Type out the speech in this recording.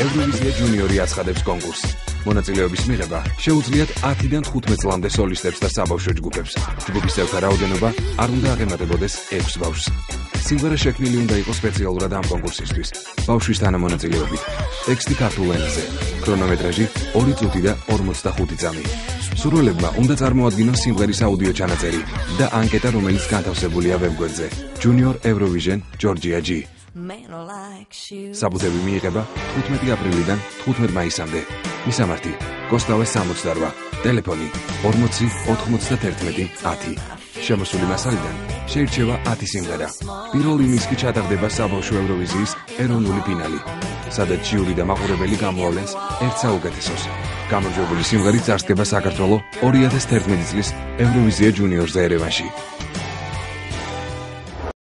ევროვიზია ჯუნიორი აცხადებს კონკურსს. მონაწილეობის მიღება შეუძლიათ 10-დან 15 წლამდე სოლისტებს და საბავშვო ჯგუფებს. ჯგუფის წევრთა რაოდენობა არ უნდა აღემატებოდეს 6 ბავშვს. სიმღერა შექმნილი უნდა იყოს სპეციალურად ამ კონკურსისთვის. ბავშვის თანამონაწილეობით. ტექსტი ქართულ ენაზე. ქრონომეტრაჟი 2 წუთი და 45 წამი. სურვილებმა უნდა წარმოადგინოს სიმღერის აუდიო ჩანაწერი და ანკეტა, რომელიც განთავსებულია ვებგვერდზე. Junior Eurovision Georgia G. საბუთები მიიღება 15 აპრილიდან 15 მაისამდე. მისამართი: კოსტავე 68. ტელეფონი: 40 91 10. შემოსული მასალიდან შეირჩევა 10 სიმღერა. პირველი მისკი ჩატარდება საბავშვო ევროვიზიის ეროვნული ფინალი, სადაც ჯიური და მაყურებელი გამოავლენს ერთ საუკეთესოს. გამარჯვებული სიმღერით წარსდგება საქართველოს 2011 წლის ევროვიზია ჯუნიორზე ერევანში.